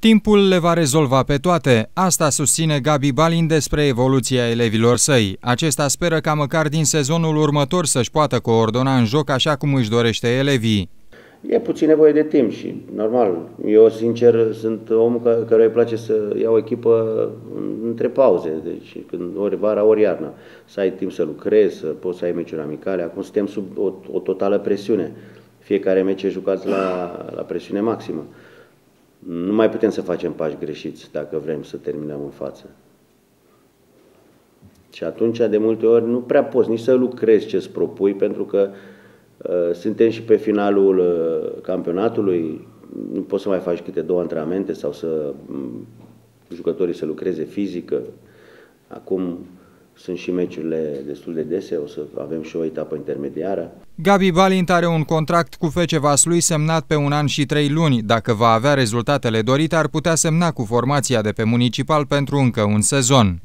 Timpul le va rezolva pe toate, asta susține Gabi Balin despre evoluția elevilor săi. Acesta speră ca măcar din sezonul următor să-și poată coordona în joc așa cum își dorește elevii. E puțin nevoie de timp și, normal, eu sincer sunt omul care îi place să iau o echipă între pauze, deci când ori vara, ori iarna, să ai timp să lucrezi, să poți să ai meciuri amicale. Acum suntem sub o, o totală presiune. Fiecare meci e jucat la, la presiune maximă. Nu mai putem să facem pași greșiți dacă vrem să terminăm în față. Și atunci, de multe ori, nu prea poți nici să lucrezi ce îți propui, pentru că uh, suntem și pe finalul uh, campionatului, nu poți să mai faci câte două antrenamente sau să um, jucătorii să lucreze fizică. Acum sunt și meciurile destul de dese, o să avem și o etapă intermediară. Gabi Balint are un contract cu FC Vaslui semnat pe un an și trei luni. Dacă va avea rezultatele dorite, ar putea semna cu formația de pe municipal pentru încă un sezon.